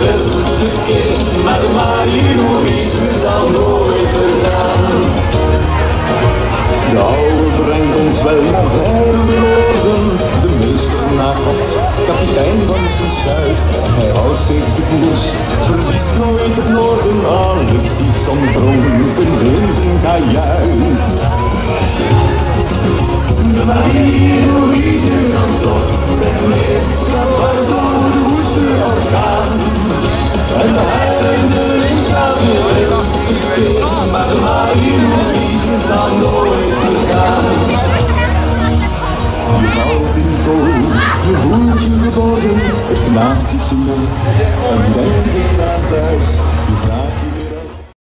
elke keer. Maar de Marie Louise zal nooit vergaan. De oude brengt ons wel naar verre. De meester naar God, kapitein van zijn schuit. Hij houdt steeds de koers, verliest nooit het noorden. Al lukt die soms dronken in zijn kajuit. De Marie 啊这个声嗯